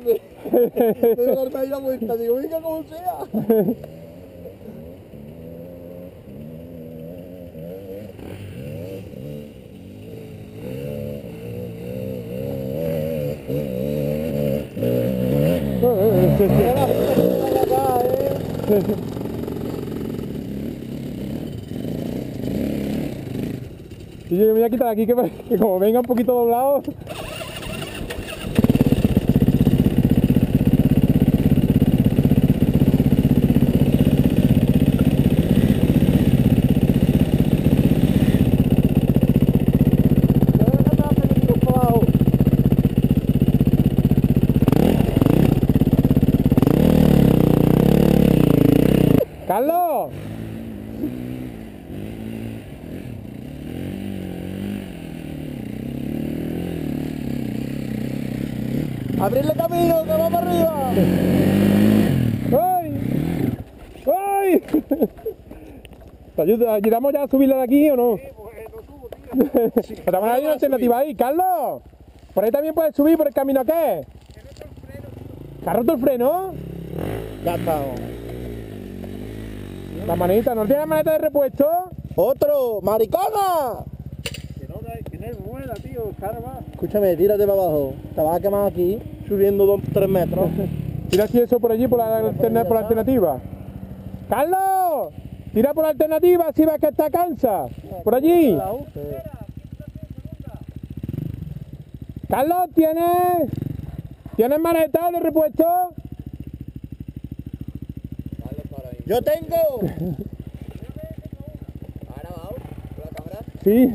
Tengo que darme ahí la vuelta. Digo, venga como sea. Y yo me voy a quitar aquí que, que como venga un poquito doblado. ¡Carlos! ¡Abrirle camino, que vamos arriba! ¡Ay! ¡Ay! ¿Te ayuda- ayudamos ya a subirla de aquí o no? Pero también hay una alternativa ahí, Carlos. Por ahí también puedes subir por el camino qué. ¿Te ha roto el freno? Ya está. La manita, ¿no tiene maneta de repuesto? ¡Otro! ¡Maricona! Que no, es buena, tío, carva. Escúchame, tírate para abajo. Te vas a quemar aquí, subiendo 2 3 metros. Tira si eso por allí por la, alterna- por la alternativa. ¡Carlos! Tira por la alternativa si ves que está cansa. Por allí. Carlos, ¿tienes? ¿Tienes maneta de repuesto? ¡Yo tengo! Sí.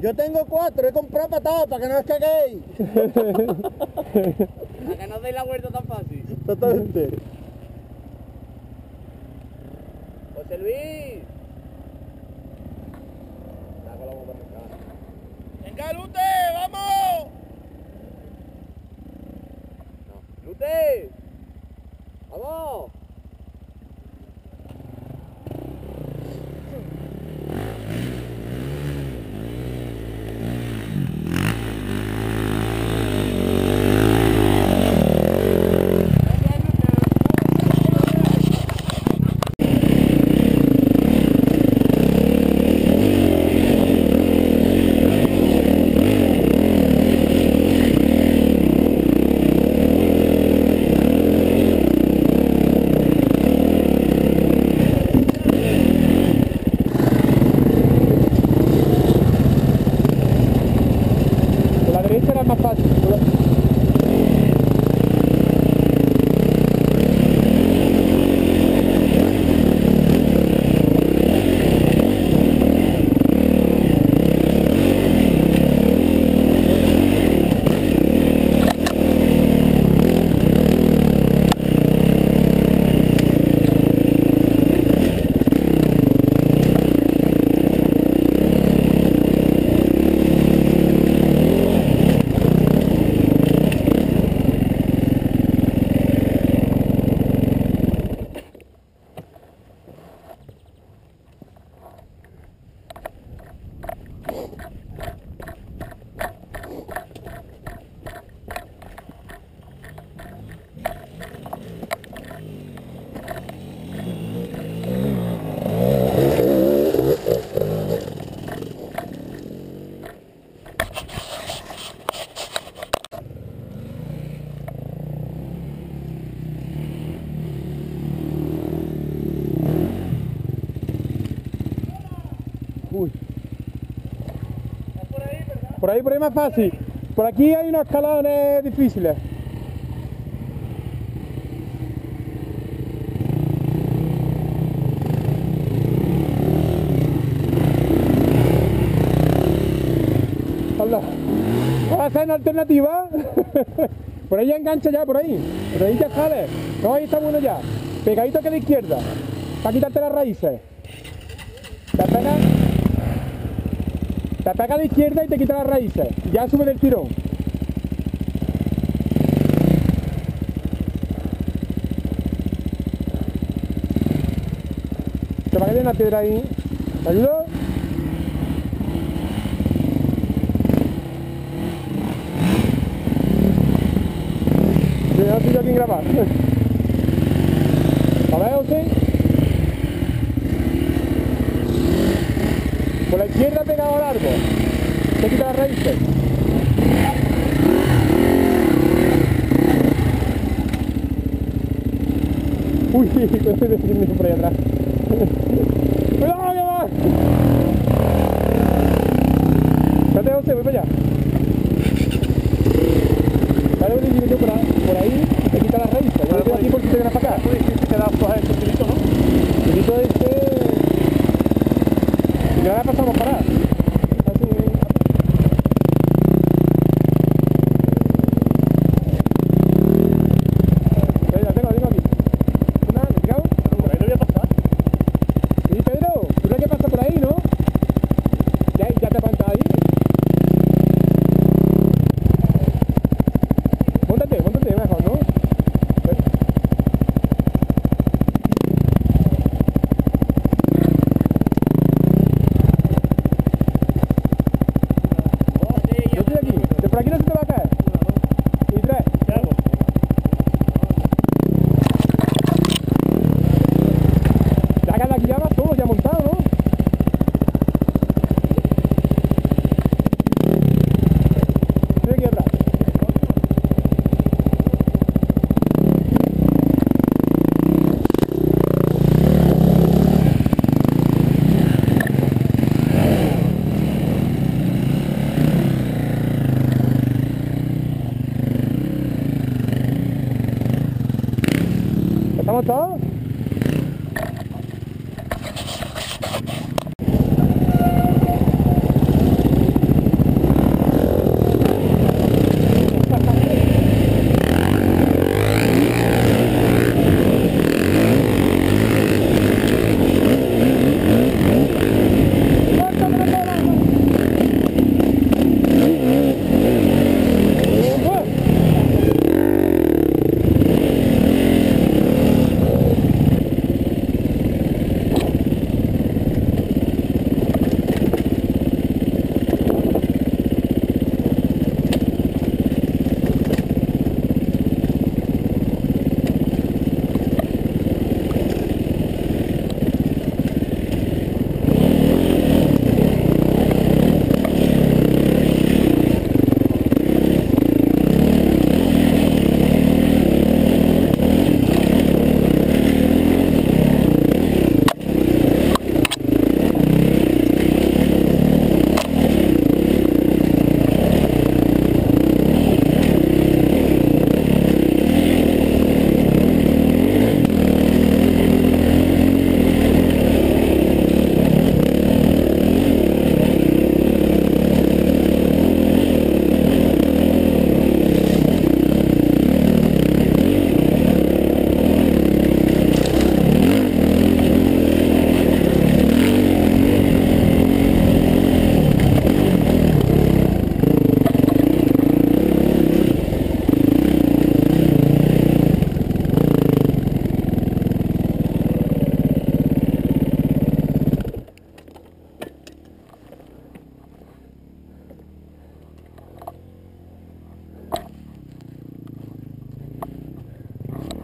Yo tengo cuatro, he comprado patadas para que no os caguéis. A que no deis la vuelta tan fácil. Totalmente. José Luis. ¡Venga, Lute! ¡Vamos! ¡Lute! ¡Vamos! Por ahí, por ahí más fácil. Por aquí hay unos escalones difíciles. ¿Vas a una alternativa? por ahí ya engancha ya, por ahí. Por ahí ya sale. No, ahí está bueno ya. Pegadito que a la izquierda. Para quitarte las raíces. Te pega, te pega a la izquierda y te quita las raíces. Ya sube del tirón. Te va a caer una piedra ahí. ¿Te ayudo? Cuidado si yo aquí grabar. ¿Para ver, árbol. Se quita las raíces. Uy, estoy descendiendo por ahí atrás. ¡Cuidado, que va! Espérate, voy para allá. Calma, tá?